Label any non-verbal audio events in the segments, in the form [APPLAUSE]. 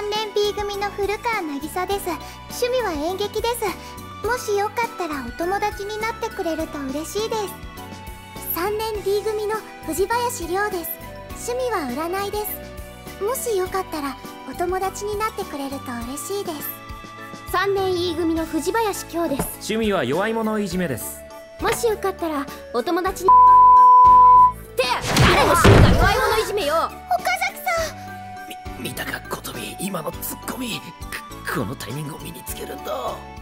3年 B 組の古川渚です趣味は演劇ですもしよかったらお友達になってくれると嬉しいです3年 D 組の藤林亮です趣味は占いですもしよかったらお友達になってくれると嬉しいです3年 E 組の藤林京です趣味は弱い者いじめですもしよかったらお友達にって誰の趣味が弱い者いじめよ岡崎さん見たか今のツッコミこのタイミングを身につけるんだ。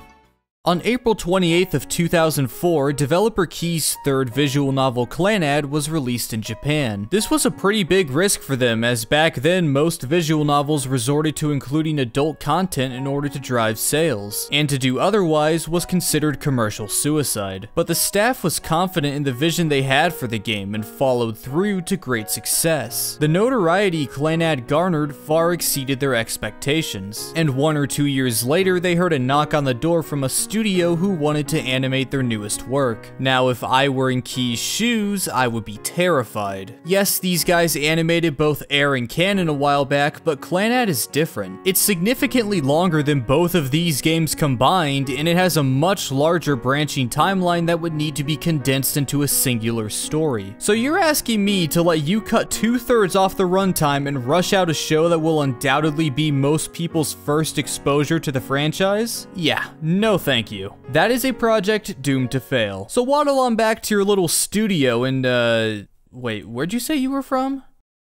On April 28th of 2004, developer Key's third visual novel Clannad was released in Japan. This was a pretty big risk for them as back then most visual novels resorted to including adult content in order to drive sales, and to do otherwise was considered commercial suicide. But the staff was confident in the vision they had for the game and followed through to great success. The notoriety Clannad garnered far exceeded their expectations, and one or two years later they heard a knock on the door from a studio who wanted to animate their newest work. Now, if I were in Key's shoes, I would be terrified. Yes, these guys animated both Air and Kanon a while back, but Clannad is different. It's significantly longer than both of these games combined, and it has a much larger branching timeline that would need to be condensed into a singular story. So you're asking me to let you cut two-thirds off the runtime and rush out a show that will undoubtedly be most people's first exposure to the franchise? Yeah, no thank you. That is a project doomed to fail. So waddle on back to your little studio and, uh, wait, where'd you say you were from?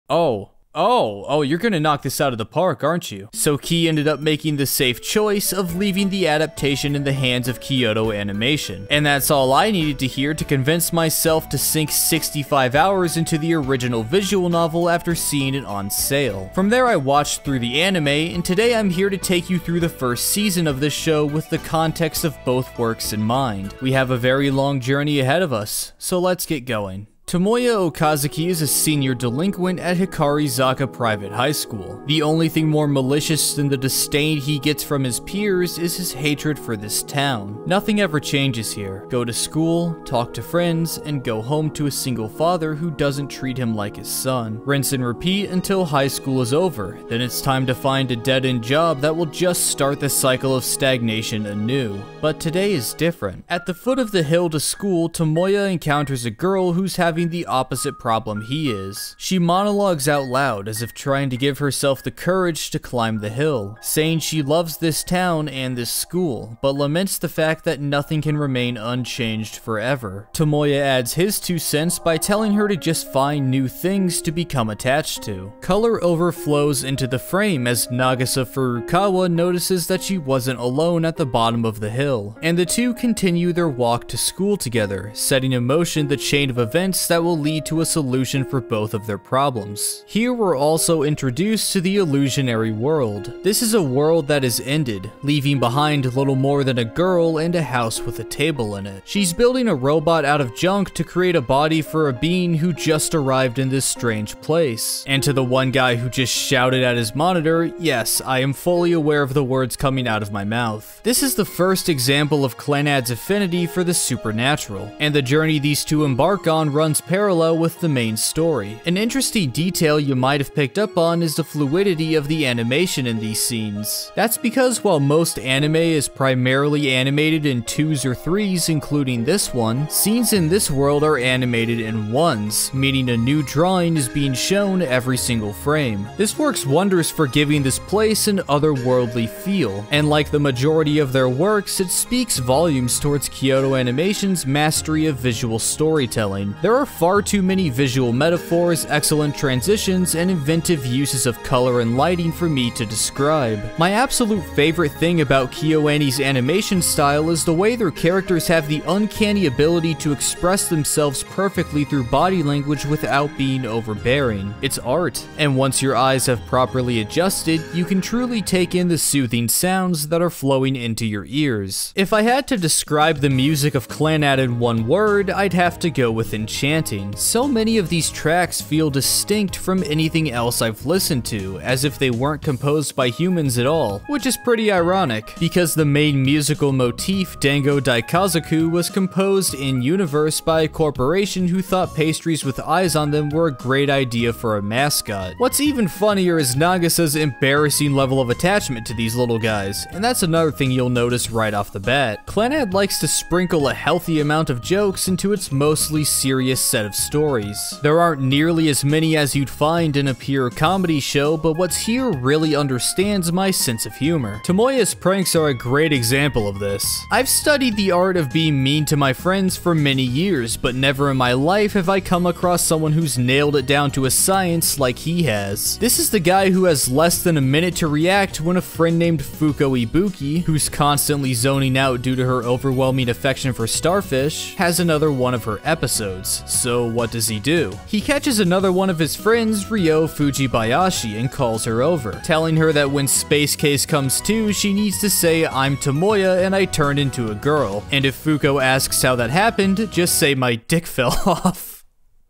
Oh, Oh, oh, you're gonna knock this out of the park, aren't you? So Key ended up making the safe choice of leaving the adaptation in the hands of Kyoto Animation. And that's all I needed to hear to convince myself to sink 65 hours into the original visual novel after seeing it on sale. From there I watched through the anime, and today I'm here to take you through the first season of this show with the context of both works in mind. We have a very long journey ahead of us, so let's get going. Tomoya Okazaki is a senior delinquent at Hikarizaka Private High School. The only thing more malicious than the disdain he gets from his peers is his hatred for this town. Nothing ever changes here. Go to school, talk to friends, and go home to a single father who doesn't treat him like his son. Rinse and repeat until high school is over. Then it's time to find a dead-end job that will just start the cycle of stagnation anew. But today is different. At the foot of the hill to school, Tomoya encounters a girl who's having the opposite problem he is. She monologues out loud as if trying to give herself the courage to climb the hill, saying she loves this town and this school, but laments the fact that nothing can remain unchanged forever. Tomoya adds his two cents by telling her to just find new things to become attached to. Color overflows into the frame as Nagisa Furukawa notices that she wasn't alone at the bottom of the hill, and the two continue their walk to school together, setting in motion the chain of events that will lead to a solution for both of their problems. Here we're also introduced to the illusionary world. This is a world that is ended, leaving behind little more than a girl and a house with a table in it. She's building a robot out of junk to create a body for a being who just arrived in this strange place. And to the one guy who just shouted at his monitor, yes, I am fully aware of the words coming out of my mouth. This is the first example of Clannad's affinity for the supernatural, and the journey these two embark on runs parallel with the main story. An interesting detail you might have picked up on is the fluidity of the animation in these scenes. That's because while most anime is primarily animated in twos or threes, including this one, scenes in this world are animated in ones, meaning a new drawing is being shown every single frame. This works wonders for giving this place an otherworldly feel, and like the majority of their works, it speaks volumes towards Kyoto Animation's mastery of visual storytelling. There are far too many visual metaphors, excellent transitions, and inventive uses of color and lighting for me to describe. My absolute favorite thing about KyoAni's animation style is the way their characters have the uncanny ability to express themselves perfectly through body language without being overbearing. It's art, and once your eyes have properly adjusted, you can truly take in the soothing sounds that are flowing into your ears. If I had to describe the music of Clannad in one word, I'd have to go with enchanting So many of these tracks feel distinct from anything else I've listened to, as if they weren't composed by humans at all, which is pretty ironic, because the main musical motif, Dango Daikazoku, was composed in universe by a corporation who thought pastries with eyes on them were a great idea for a mascot. What's even funnier is Nagisa's embarrassing level of attachment to these little guys, and that's another thing you'll notice right off the bat. Clannad likes to sprinkle a healthy amount of jokes into its mostly serious set of stories. There aren't nearly as many as you'd find in a pure comedy show, but what's here really understands my sense of humor. Tomoya's pranks are a great example of this. I've studied the art of being mean to my friends for many years, but never in my life have I come across someone who's nailed it down to a science like he has. This is the guy who has less than a minute to react when a friend named Fuko Ibuki, who's constantly zoning out due to her overwhelming affection for starfish, has another one of her episodes. So what does he do? He catches another one of his friends, Ryo Fujibayashi, and calls her over, telling her that when Space Case comes to, she needs to say, I'm Tomoya and I turned into a girl. And if Fuko asks how that happened, just say my dick fell [LAUGHS] off.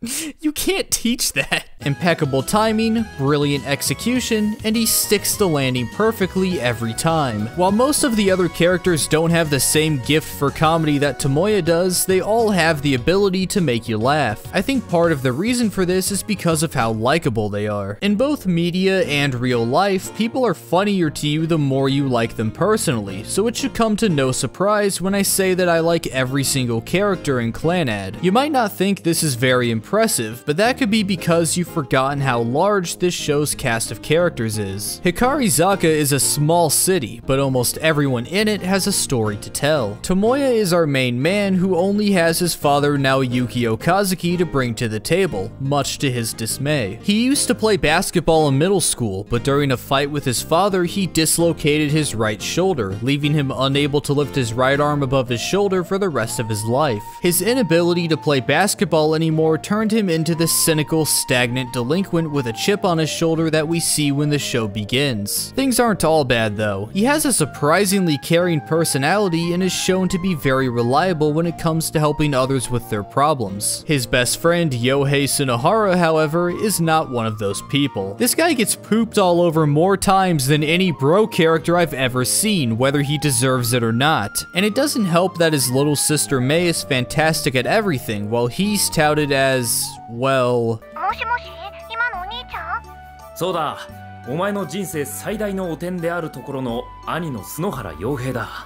[LAUGHS] You can't teach that. Impeccable timing, brilliant execution, and he sticks the landing perfectly every time. While most of the other characters don't have the same gift for comedy that Tomoya does, they all have the ability to make you laugh. I think part of the reason for this is because of how likable they are. In both media and real life, people are funnier to you the more you like them personally, so it should come to no surprise when I say that I like every single character in Clannad. You might not think this is very impressive impressive, but that could be because you've forgotten how large this show's cast of characters is. Hikarizaka is a small city, but almost everyone in it has a story to tell. Tomoya is our main man who only has his father Naoyuki Okazaki to bring to the table, much to his dismay. He used to play basketball in middle school, but during a fight with his father, he dislocated his right shoulder, leaving him unable to lift his right arm above his shoulder for the rest of his life. His inability to play basketball anymore turned turned him into the cynical, stagnant delinquent with a chip on his shoulder that we see when the show begins. Things aren't all bad though. He has a surprisingly caring personality and is shown to be very reliable when it comes to helping others with their problems. His best friend, Yohei Sunohara, however, is not one of those people. This guy gets pooped all over more times than any bro character I've ever seen, whether he deserves it or not. And it doesn't help that his little sister Mei is fantastic at everything, while he's touted as well... もしもし今のお兄ちゃん？そうだ。お前の人生最大の汚点であるところの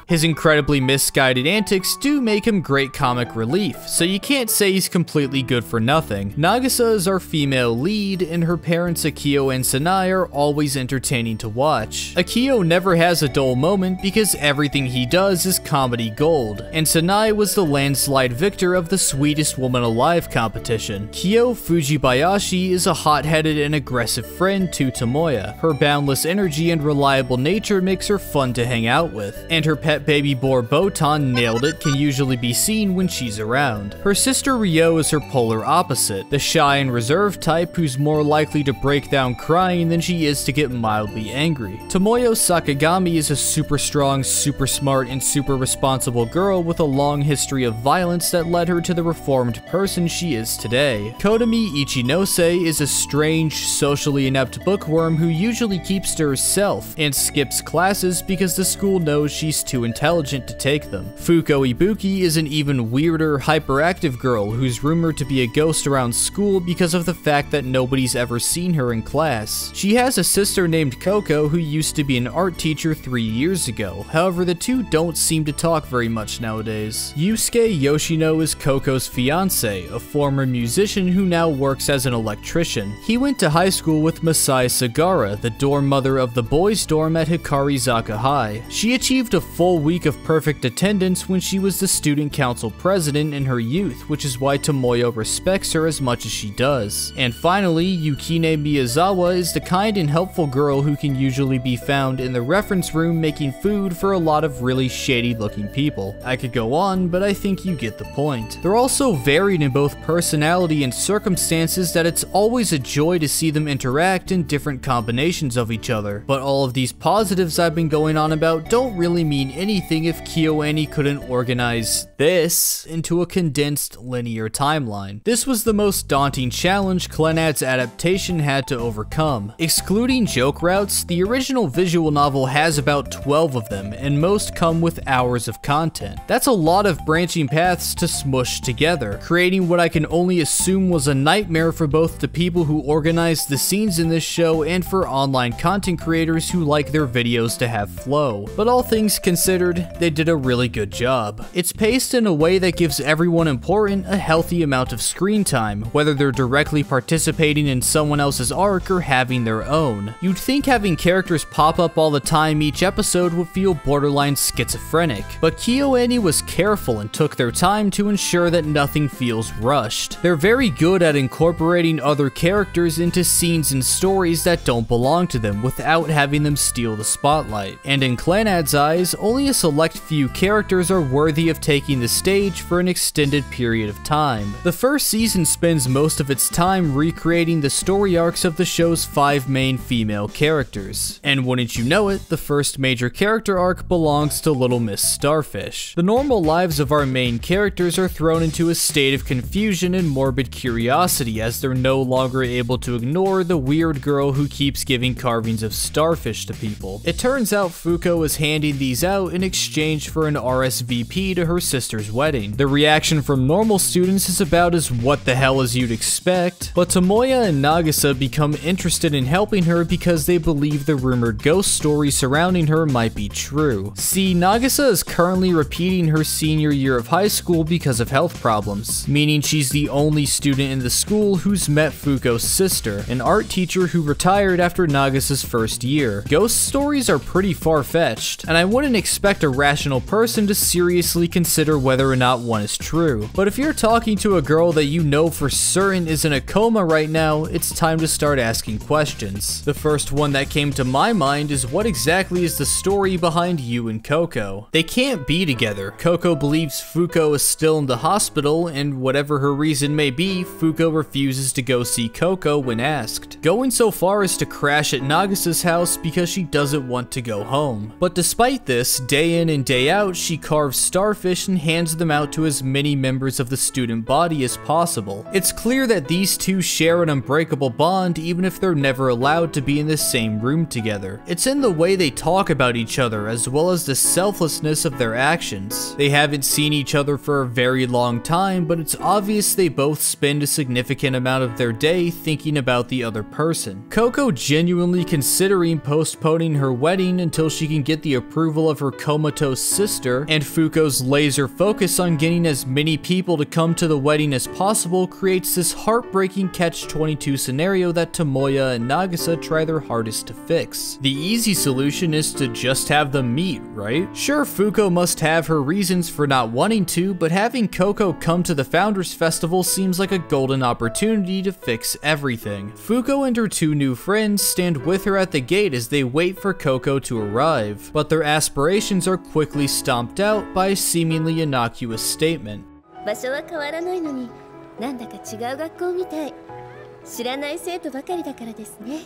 His incredibly misguided antics do make him great comic relief, so you can't say he's completely good for nothing. Nagisa is our female lead, and her parents Akio and Sanae are always entertaining to watch. Akio never has a dull moment because everything he does is comedy gold, and Sanae was the landslide victor of the Sweetest Woman Alive competition. Kyo Fujibayashi is a hot-headed and aggressive friend to Tomoya. Her boundless energy and reliable nature makes her fun to hang out with, and her pet baby boar Botan nailed it can usually be seen when she's around. Her sister Ryo is her polar opposite, the shy and reserved type who's more likely to break down crying than she is to get mildly angry. Tomoyo Sakagami is a super strong, super smart, and super responsible girl with a long history of violence that led her to the reformed person she is today. Kotomi Ichinose is a strange, socially inept bookworm who usually keeps to herself and skips classes because the school knows she's too intelligent to take them. Fuko Ibuki is an even weirder, hyperactive girl who's rumored to be a ghost around school because of the fact that nobody's ever seen her in class. She has a sister named Coco who used to be an art teacher three years ago, however the two don't seem to talk very much nowadays. Yusuke Yoshino is Coco's fiance, a former musician who now works as an electrician. He went to high school with Misae Sagara, the dorm mother of the boys' dorm at Hikarizaka High. She achieved a full week of perfect attendance when she was the student council president in her youth, which is why Tomoyo respects her as much as she does. And finally, Yukine Miyazawa is the kind and helpful girl who can usually be found in the reference room making food for a lot of really shady looking people. I could go on, but I think you get the point. They're all so varied in both personality and circumstances that it's always a joy to see them interact in different combinations of each other. But all of these positives I've been going on about don't really mean anything if KyoAni couldn't organize this into a condensed linear timeline. This was the most daunting challenge Clannad's adaptation had to overcome. Excluding joke routes, the original visual novel has about 12 of them, and most come with hours of content. That's a lot of branching paths to smush together, creating what I can only assume was a nightmare for both the people who organized the scenes in this show and for online content creators who like their videos to have flow. But all things considered, they did a really good job. It's paced in a way that gives everyone important a healthy amount of screen time, whether they're directly participating in someone else's arc or having their own. You'd think having characters pop up all the time each episode would feel borderline schizophrenic, but KyoAni was careful and took their time to ensure that nothing feels rushed. They're very good at incorporating other characters into scenes and stories that don't belong to them without having them steal the spotlight. And in Clannad's eyes, only a select few characters are worthy of taking the stage for an extended period of time. The first season spends most of its time recreating the story arcs of the show's five main female characters. And wouldn't you know it, the first major character arc belongs to Little Miss Starfish. The normal lives of our main characters are thrown into a state of confusion and morbid curiosity as they're no longer able to ignore the weird girl who keeps giving carvings of starfish to people. It turns out Fuko is handing these out in exchange for an RSVP to her sister's wedding. The reaction from normal students is about as what the hell as you'd expect, but Tomoya and Nagisa become interested in helping her because they believe the rumored ghost story surrounding her might be true. See, Nagisa is currently repeating her senior year of high school because of health problems, meaning she's the only student in the school who's met Fuko's sister, an art teacher who retired after Nagisa's first year. Ghost stories are pretty far-fetched, and I wouldn't expect a rational person to seriously consider whether or not one is true. But if you're talking to a girl that you know for certain is in a coma right now, it's time to start asking questions. The first one that came to my mind is what exactly is the story behind you and Coco? They can't be together. Coco believes Fuko is still in the hospital, and whatever her reason may be, Fuko refuses to go see Coco when asked. Going so far as to crash at Nagisa's house because she doesn't want to go home. But despite this, day in and day out, she carves starfish and hands them out to as many members of the student body as possible. It's clear that these two share an unbreakable bond even if they're never allowed to be in the same room together. It's in the way they talk about each other as well as the selflessness of their actions. They haven't seen each other for a very long time, but it's obvious they both spend a significant amount of their day thinking about the other person. Coco genuinely considering postponing her wedding until she can get the approval of her comatose sister, and Fuko's laser focus on getting as many people to come to the wedding as possible creates this heartbreaking catch-22 scenario that Tomoya and Nagisa try their hardest to fix. The easy solution is to just have them meet, right? Sure, Fuko must have her reasons for not wanting to, but having Coco come to the Founders Festival seems like a golden opportunity to fix everything. Fuko and her two new friends stand with her at the gate as they wait for Coco to to arrive, but their aspirations are quickly stomped out by a seemingly innocuous statement. 場所は変わらないのになんだか違う学校みたい知らない生徒ばかりだからですね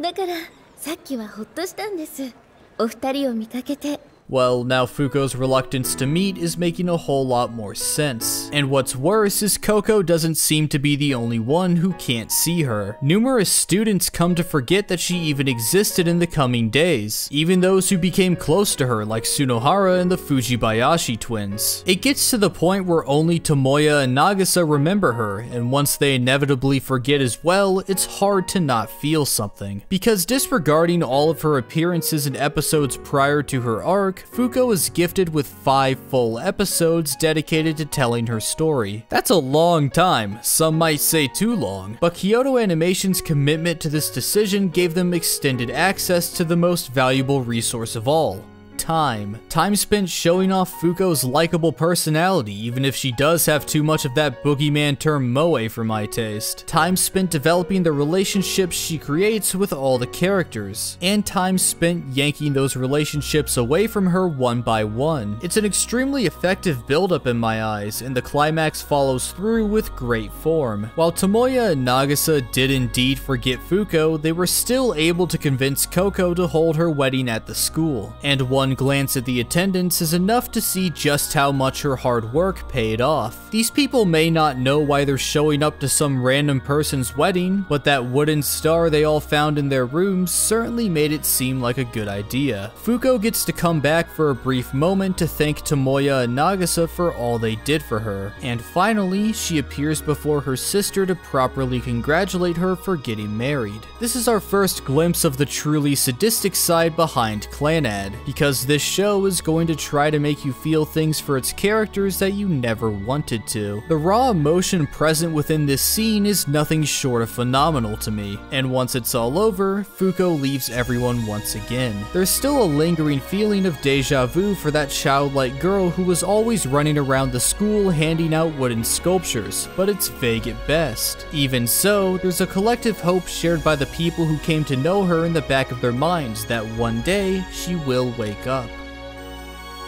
だからさっきはほっとしたんですお二人を見かけて Well, now Fuko's reluctance to meet is making a whole lot more sense. And what's worse is Coco doesn't seem to be the only one who can't see her. Numerous students come to forget that she even existed in the coming days, even those who became close to her like Sunohara and the Fujibayashi twins. It gets to the point where only Tomoya and Nagisa remember her, and once they inevitably forget as well, it's hard to not feel something. Because disregarding all of her appearances in episodes prior to her arc, Fuko is gifted with five full episodes dedicated to telling her story. That's a long time, some might say too long, but Kyoto Animation's commitment to this decision gave them extended access to the most valuable resource of all, time. Time spent showing off Fuko's likable personality, even if she does have too much of that boogeyman term moe for my taste. Time spent developing the relationships she creates with all the characters. And time spent yanking those relationships away from her one by one. It's an extremely effective build-up in my eyes, and the climax follows through with great form. While Tomoya and Nagisa did indeed forget Fuko, they were still able to convince Koko to hold her wedding at the school. And one glance at the attendance is enough to see just how much her hard work paid off. These people may not know why they're showing up to some random person's wedding, but that wooden star they all found in their rooms certainly made it seem like a good idea. Fuko gets to come back for a brief moment to thank Tomoya and Nagisa for all they did for her, and finally, she appears before her sister to properly congratulate her for getting married. This is our first glimpse of the truly sadistic side behind Clannad, because this show is going to try to make you feel things for its characters that you never wanted to. The raw emotion present within this scene is nothing short of phenomenal to me, and once it's all over, Fuko leaves everyone once again. There's still a lingering feeling of deja vu for that childlike girl who was always running around the school handing out wooden sculptures, but it's vague at best. Even so, there's a collective hope shared by the people who came to know her in the back of their minds that one day she will wake か？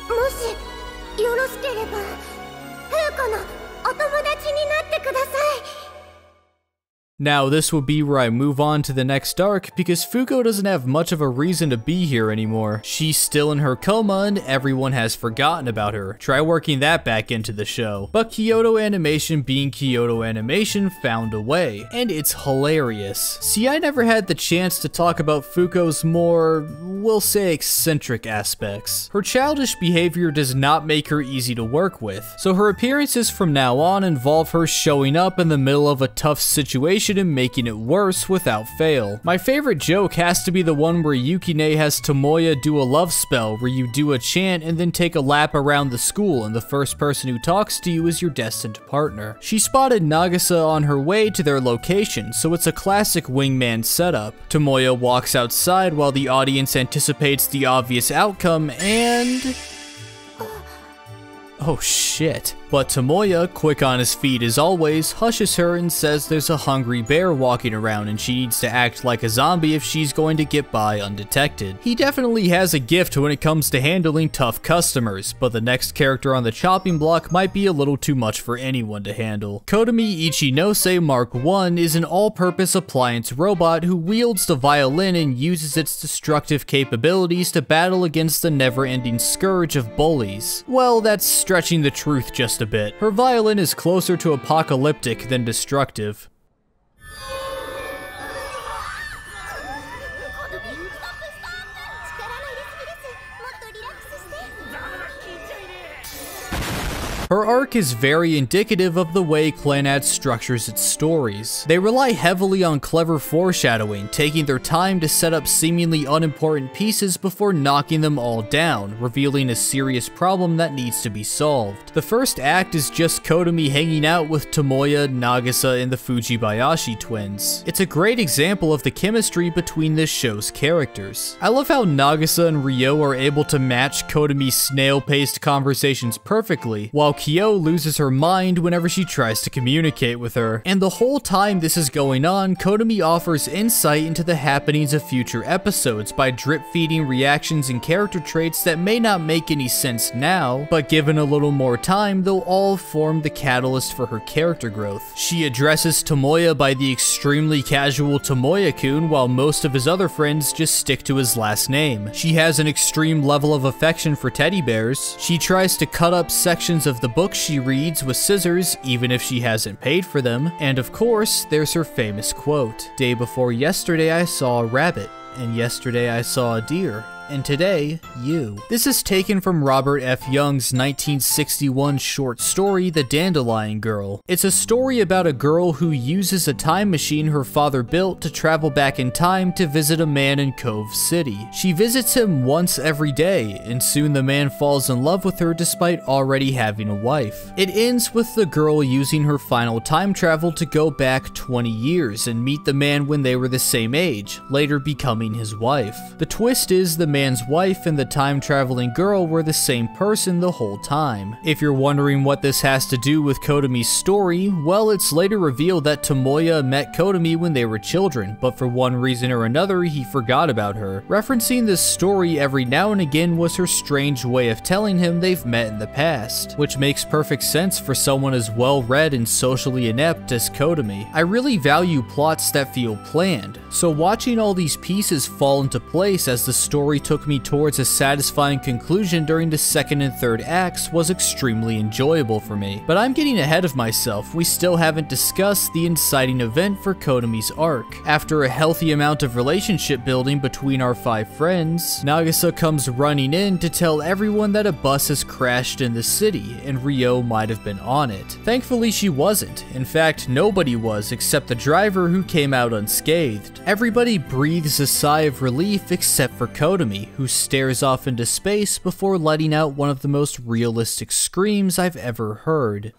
もしよろしければ風子のお友達になってください。Now, this will be where I move on to the next arc because Fuko doesn't have much of a reason to be here anymore. She's still in her coma and everyone has forgotten about her. Try working that back into the show. But Kyoto Animation being Kyoto Animation found a way, and it's hilarious. See, I never had the chance to talk about Fuko's more, we'll say eccentric aspects. Her childish behavior does not make her easy to work with, so her appearances from now on involve her showing up in the middle of a tough situation and making it worse without fail. My favorite joke has to be the one where Yukine has Tomoya do a love spell where you do a chant and then take a lap around the school and the first person who talks to you is your destined partner. She spotted Nagisa on her way to their location, so it's a classic wingman setup. Tomoya walks outside while the audience anticipates the obvious outcome and... Oh shit. But Tomoya, quick on his feet as always, hushes her and says there's a hungry bear walking around and she needs to act like a zombie if she's going to get by undetected. He definitely has a gift when it comes to handling tough customers, but the next character on the chopping block might be a little too much for anyone to handle. Kotomi Ichinose Mark I is an all-purpose appliance robot who wields the violin and uses its destructive capabilities to battle against the never-ending scourge of bullies. Well, that's stretching the truth just a bit. Her violin is closer to apocalyptic than destructive. Her arc is very indicative of the way Clannad structures its stories. They rely heavily on clever foreshadowing, taking their time to set up seemingly unimportant pieces before knocking them all down, revealing a serious problem that needs to be solved. The first act is just Kotomi hanging out with Tomoya, Nagisa, and the Fujibayashi twins. It's a great example of the chemistry between this show's characters. I love how Nagisa and Ryo are able to match Kotomi's snail-paced conversations perfectly, while Kyo loses her mind whenever she tries to communicate with her. And the whole time this is going on, Kotomi offers insight into the happenings of future episodes by drip-feeding reactions and character traits that may not make any sense now, but given a little more time, they'll all form the catalyst for her character growth. She addresses Tomoya by the extremely casual Tomoya-kun, while most of his other friends just stick to his last name. She has an extreme level of affection for teddy bears. She tries to cut up sections of the books she reads with scissors, even if she hasn't paid for them. And of course, there's her famous quote Day before yesterday, I saw a rabbit, and yesterday, I saw a deer. And today, you. This is taken from Robert F. Young's 1961 short story, The Dandelion Girl. It's a story about a girl who uses a time machine her father built to travel back in time to visit a man in Cove City. She visits him once every day, and soon the man falls in love with her despite already having a wife. It ends with the girl using her final time travel to go back 20 years and meet the man when they were the same age, later becoming his wife. The twist is the man man's wife and the time traveling girl were the same person the whole time. If you're wondering what this has to do with Kotomi's story, well, it's later revealed that Tomoya met Kotomi when they were children, but for one reason or another, he forgot about her. Referencing this story every now and again was her strange way of telling him they've met in the past, which makes perfect sense for someone as well read and socially inept as Kotomi. I really value plots that feel planned, so watching all these pieces fall into place as the story took me towards a satisfying conclusion during the second and third acts was extremely enjoyable for me. But I'm getting ahead of myself, we still haven't discussed the inciting event for Kotomi's arc. After a healthy amount of relationship building between our five friends, Nagisa comes running in to tell everyone that a bus has crashed in the city and Ryo might have been on it. Thankfully she wasn't, in fact nobody was except the driver who came out unscathed. Everybody breathes a sigh of relief except for Kotomi, who stares off into space before letting out one of the most realistic screams I've ever heard.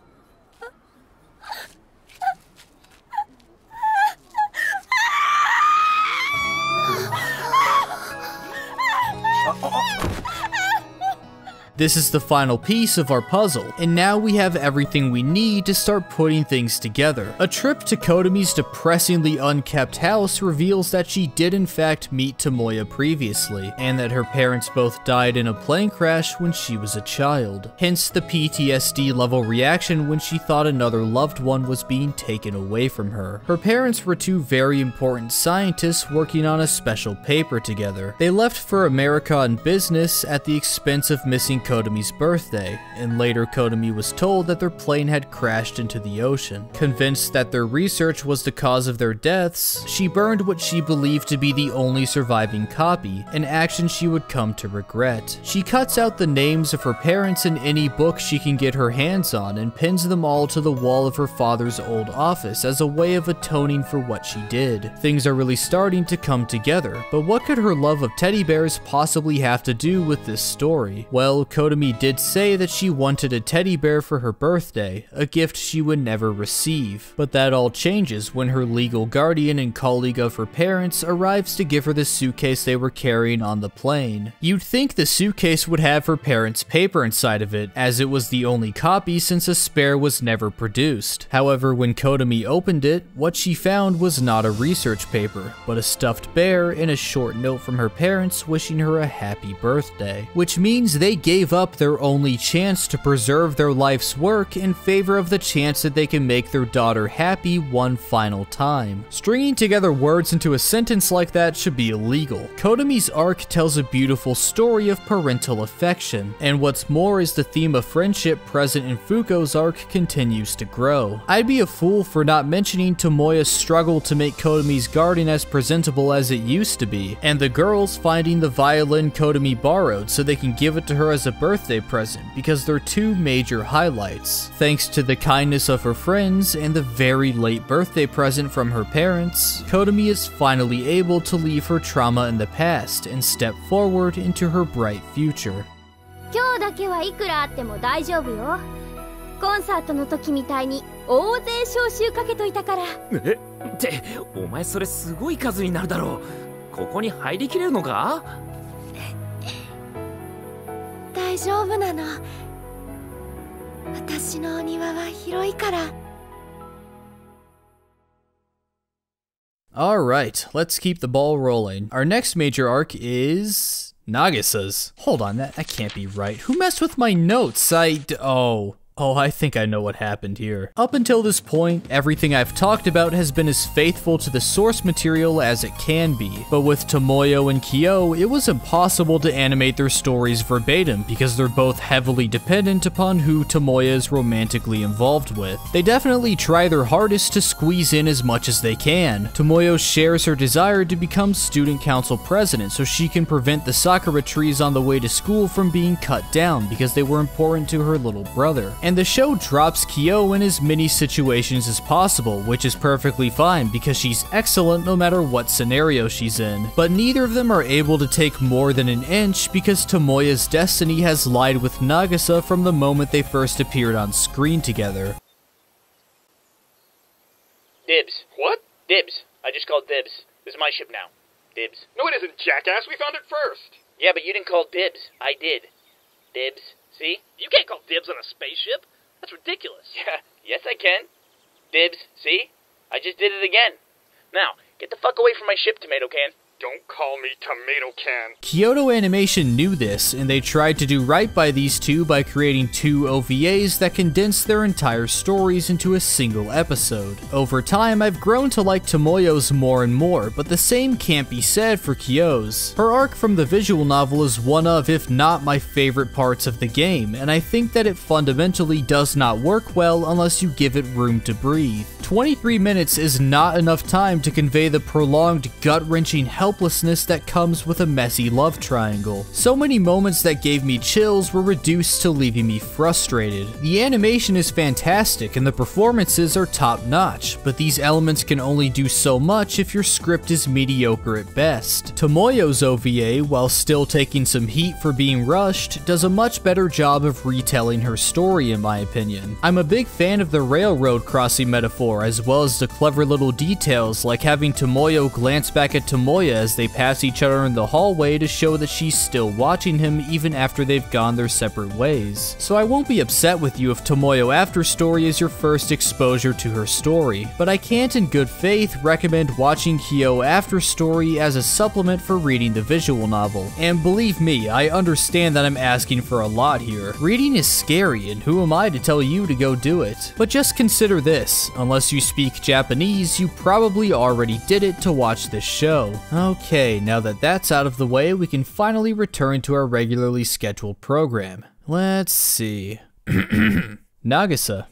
This is the final piece of our puzzle, and now we have everything we need to start putting things together. A trip to Kotomi's depressingly unkept house reveals that she did in fact meet Tomoya previously, and that her parents both died in a plane crash when she was a child. Hence the PTSD level reaction when she thought another loved one was being taken away from her. Her parents were two very important scientists working on a special paper together. They left for America on business at the expense of missing Kotomi's birthday, and later Kotomi was told that their plane had crashed into the ocean. Convinced that their research was the cause of their deaths, she burned what she believed to be the only surviving copy, an action she would come to regret. She cuts out the names of her parents in any book she can get her hands on and pins them all to the wall of her father's old office as a way of atoning for what she did. Things are really starting to come together, but what could her love of teddy bears possibly have to do with this story? Well, Kotomi did say that she wanted a teddy bear for her birthday, a gift she would never receive. But that all changes when her legal guardian and colleague of her parents arrives to give her the suitcase they were carrying on the plane. You'd think the suitcase would have her parents' paper inside of it, as it was the only copy since a spare was never produced. However, when Kotomi opened it, what she found was not a research paper, but a stuffed bear and a short note from her parents wishing her a happy birthday. Which means they gave up their only chance to preserve their life's work in favor of the chance that they can make their daughter happy one final time. Stringing together words into a sentence like that should be illegal. Kotomi's arc tells a beautiful story of parental affection, and what's more is the theme of friendship present in Fuko's arc continues to grow. I'd be a fool for not mentioning Tomoya's struggle to make Kotomi's garden as presentable as it used to be, and the girls finding the violin Kotomi borrowed so they can give it to her as a birthday present because they're two major highlights. Thanks to the kindness of her friends and the very late birthday present from her parents, Kotomi is finally able to leave her trauma in the past and step forward into her bright future. 今日だけはいくらあっても大丈夫よコンサートの時みたいに大勢招集かけといたからえってお前それすごい数になるだろうここに入りきれるのか [LAUGHS] 大丈夫なの私のお庭は広いから Alright, let's keep the ball rolling. Our next major arc is. Nagisa's. Hold on, that, that can't be right. Who messed with my notes? I. d- Oh. Oh, I think I know what happened here. Up until this point, everything I've talked about has been as faithful to the source material as it can be. But with Tomoyo and Kyo, it was impossible to animate their stories verbatim because they're both heavily dependent upon who Tomoya is romantically involved with. They definitely try their hardest to squeeze in as much as they can. Tomoyo shares her desire to become student council president so she can prevent the sakura trees on the way to school from being cut down because they were important to her little brother. And the show drops Kyo in as many situations as possible, which is perfectly fine because she's excellent no matter what scenario she's in. But neither of them are able to take more than an inch because Tomoya's destiny has lied with Nagisa from the moment they first appeared on screen together. Dibs. What? Dibs. I just called dibs. This is my ship now. Dibs. No, it isn't, jackass. We found it first. Yeah, but you didn't call dibs. I did. Dibs. See? You can't call dibs on a spaceship. That's ridiculous. [LAUGHS] Yeah, yes I can. Dibs. See? I just did it again. Now, get the fuck away from my ship, tomato can. Don't call me tomato can. Kyoto Animation knew this, and they tried to do right by these two by creating two OVAs that condensed their entire stories into a single episode. Over time, I've grown to like Tomoyo's more and more, but the same can't be said for Kyo's. Her arc from the visual novel is one of, if not my favorite parts of the game, and I think that it fundamentally does not work well unless you give it room to breathe. 23 minutes is not enough time to convey the prolonged, gut-wrenching helplessness that comes with a messy love triangle. So many moments that gave me chills were reduced to leaving me frustrated. The animation is fantastic and the performances are top-notch, but these elements can only do so much if your script is mediocre at best. Tomoyo's OVA, while still taking some heat for being rushed, does a much better job of retelling her story in my opinion. I'm a big fan of the railroad crossing metaphor as well as the clever little details like having Tomoyo glance back at Tomoya as they pass each other in the hallway to show that she's still watching him even after they've gone their separate ways. So I won't be upset with you if Tomoyo After Story is your first exposure to her story, but I can't in good faith recommend watching Kyo After Story as a supplement for reading the visual novel. And believe me, I understand that I'm asking for a lot here. Reading is scary and who am I to tell you to go do it? But just consider this, unless you speak Japanese, you probably already did it to watch this show. Okay, now that that's out of the way, we can finally return to our regularly scheduled program. Let's see. [CLEARS THROAT] Nagisa.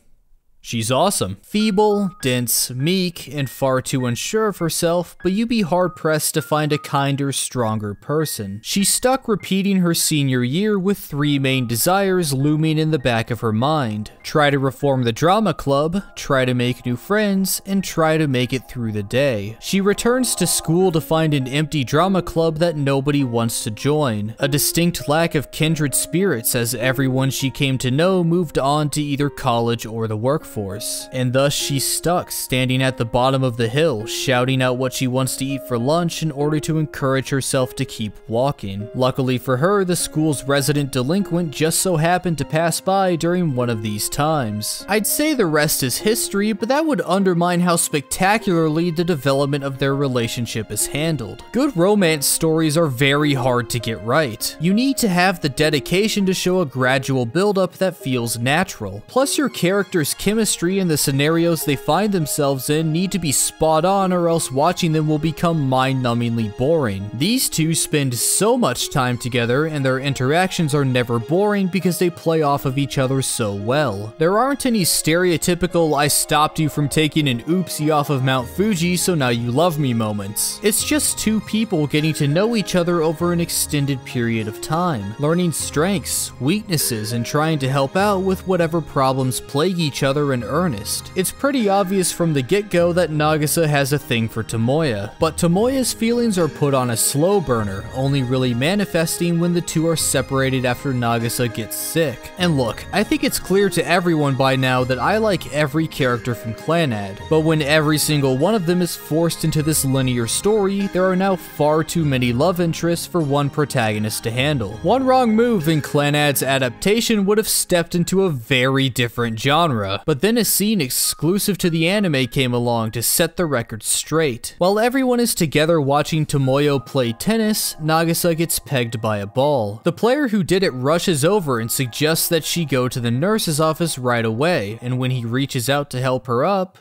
She's awesome. Feeble, dense, meek, and far too unsure of herself, but you'd be hard pressed to find a kinder, stronger person. She stuck repeating her senior year with three main desires looming in the back of her mind try to reform the drama club, try to make new friends, and try to make it through the day. She returns to school to find an empty drama club that nobody wants to join, a distinct lack of kindred spirits as everyone she came to know moved on to either college or the workforce workforce, and thus she's stuck standing at the bottom of the hill, shouting out what she wants to eat for lunch in order to encourage herself to keep walking. Luckily for her, the school's resident delinquent just so happened to pass by during one of these times. I'd say the rest is history, but that would undermine how spectacularly the development of their relationship is handled. Good romance stories are very hard to get right. You need to have the dedication to show a gradual build-up that feels natural. Plus your character's chemistry chemistry and the scenarios they find themselves in need to be spot on or else watching them will become mind-numbingly boring. These two spend so much time together and their interactions are never boring because they play off of each other so well. There aren't any stereotypical I stopped you from taking an oopsie off of Mount Fuji so now you love me moments. It's just two people getting to know each other over an extended period of time, learning strengths, weaknesses, and trying to help out with whatever problems plague each other in earnest. It's pretty obvious from the get-go that Nagisa has a thing for Tomoya, but Tomoya's feelings are put on a slow burner, only really manifesting when the two are separated after Nagisa gets sick. And look, I think it's clear to everyone by now that I like every character from Clannad, but when every single one of them is forced into this linear story, there are now far too many love interests for one protagonist to handle. One wrong move in Clannad's adaptation would have stepped into a very different genre, but then a scene exclusive to the anime came along to set the record straight. While everyone is together watching Tomoyo play tennis, Nagisa gets pegged by a ball. The player who did it rushes over and suggests that she go to the nurse's office right away, and when he reaches out to help her up,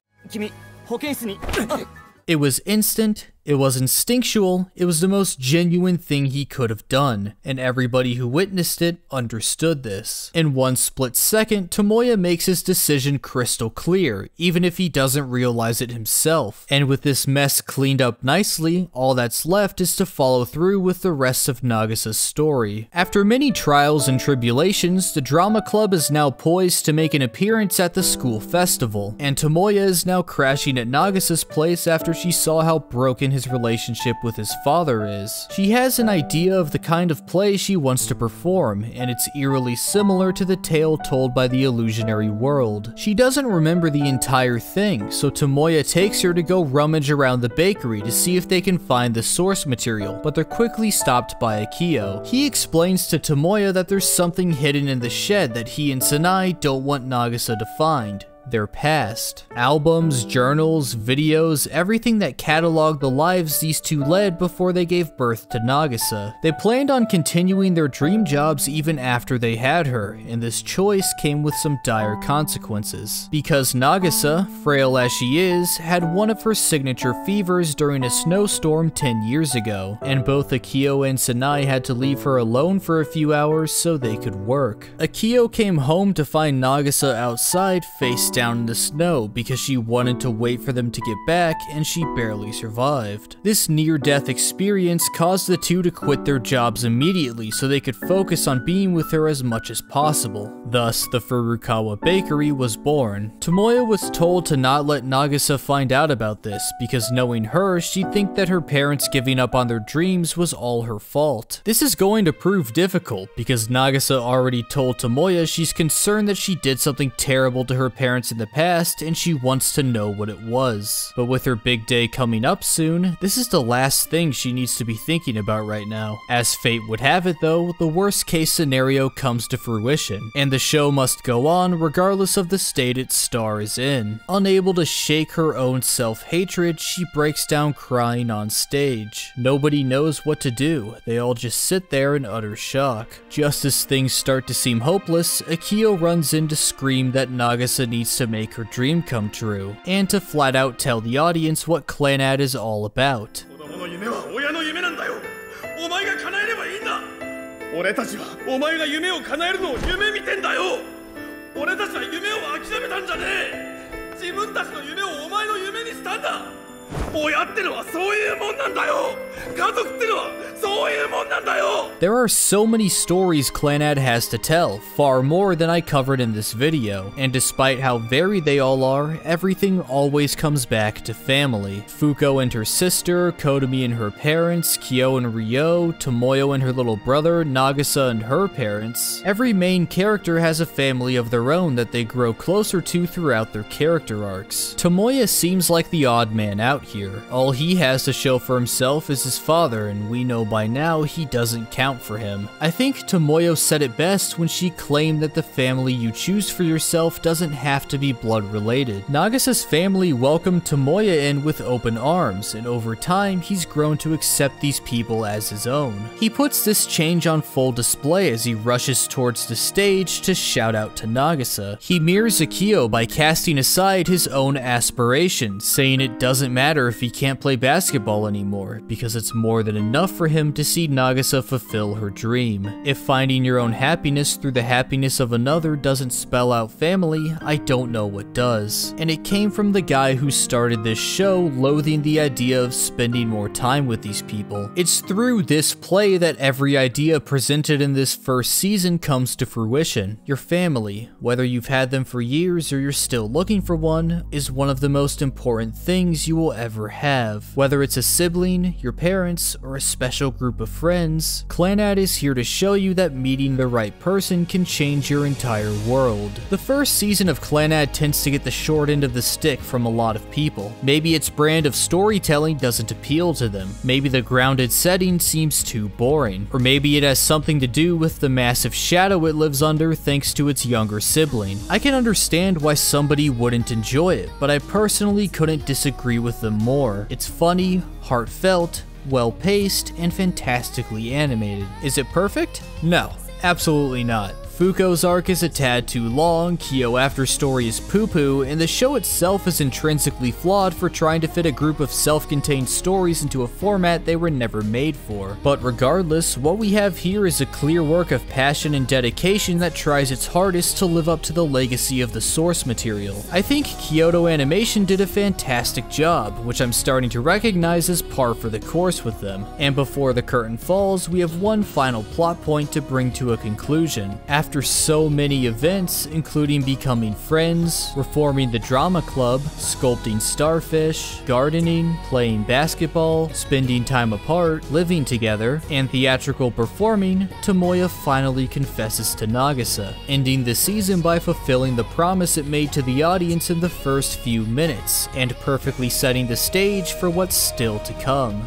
it was instant, it was instinctual, it was the most genuine thing he could have done, and everybody who witnessed it understood this. In one split second, Tomoya makes his decision crystal clear, even if he doesn't realize it himself. And with this mess cleaned up nicely, all that's left is to follow through with the rest of Nagisa's story. After many trials and tribulations, the drama club is now poised to make an appearance at the school festival, and Tomoya is now crashing at Nagisa's place after she saw how broken his his relationship with his father is. She has an idea of the kind of play she wants to perform, and it's eerily similar to the tale told by the illusionary world. She doesn't remember the entire thing, so Tomoya takes her to go rummage around the bakery to see if they can find the source material, but they're quickly stopped by Akio. He explains to Tomoya that there's something hidden in the shed that he and Sanae don't want Nagisa to find their past. Albums, journals, videos, everything that cataloged the lives these two led before they gave birth to Nagisa. They planned on continuing their dream jobs even after they had her, and this choice came with some dire consequences. Because Nagisa, frail as she is, had one of her signature fevers during a snowstorm 10 years ago, and both Akio and Sanae had to leave her alone for a few hours so they could work. Akio came home to find Nagisa outside face down in the snow because she wanted to wait for them to get back and she barely survived. This near-death experience caused the two to quit their jobs immediately so they could focus on being with her as much as possible. Thus, the Furukawa Bakery was born. Tomoya was told to not let Nagisa find out about this because knowing her, she'd think that her parents giving up on their dreams was all her fault. This is going to prove difficult because Nagisa already told Tomoya she's concerned that she did something terrible to her parents in the past and she wants to know what it was. But with her big day coming up soon, this is the last thing she needs to be thinking about right now. As fate would have it though, the worst case scenario comes to fruition, and the show must go on regardless of the state its star is in. Unable to shake her own self-hatred, she breaks down crying on stage. Nobody knows what to do, they all just sit there in utter shock. Just as things start to seem hopeless, Akio runs in to scream that Nagisa needs to make her dream come true, and to flat out tell the audience what Clannad is all about. There are so many stories Clannad has to tell, far more than I covered in this video, and despite how varied they all are, everything always comes back to family. Fuko and her sister, Kotomi and her parents, Kyo and Ryo, Tomoyo and her little brother, Nagisa and her parents. Every main character has a family of their own that they grow closer to throughout their character arcs. Tomoya seems like the odd man out here. All he has to show for himself is his father, and we know by now he doesn't count for him. I think Tomoyo said it best when she claimed that the family you choose for yourself doesn't have to be blood related. Nagisa's family welcomed Tomoya in with open arms, and over time he's grown to accept these people as his own. He puts this change on full display as he rushes towards the stage to shout out to Nagisa. He mirrors Akio by casting aside his own aspirations, saying it doesn't matter if he can't play basketball anymore, because it's more than enough for him to see Nagisa fulfill her dream. If finding your own happiness through the happiness of another doesn't spell out family, I don't know what does. And it came from the guy who started this show loathing the idea of spending more time with these people. It's through this play that every idea presented in this first season comes to fruition. Your family, whether you've had them for years or you're still looking for one, is one of the most important things you will ever have. Whether it's a sibling, your parents, or a special group of friends, Clannad is here to show you that meeting the right person can change your entire world. The first season of Clannad tends to get the short end of the stick from a lot of people. Maybe its brand of storytelling doesn't appeal to them, maybe the grounded setting seems too boring, or maybe it has something to do with the massive shadow it lives under thanks to its younger sibling. I can understand why somebody wouldn't enjoy it, but I personally couldn't disagree with them more. It's funny, heartfelt, well paced, and fantastically animated. Is it perfect? No, absolutely not. Fuko's arc is a tad too long, Kyo after story is poo-poo, and the show itself is intrinsically flawed for trying to fit a group of self-contained stories into a format they were never made for. But regardless, what we have here is a clear work of passion and dedication that tries its hardest to live up to the legacy of the source material. I think Kyoto Animation did a fantastic job, which I'm starting to recognize as par for the course with them. And before the curtain falls, we have one final plot point to bring to a conclusion. After After so many events, including becoming friends, reforming the drama club, sculpting starfish, gardening, playing basketball, spending time apart, living together, and theatrical performing, Tomoya finally confesses to Nagisa, ending the season by fulfilling the promise it made to the audience in the first few minutes, and perfectly setting the stage for what's still to come.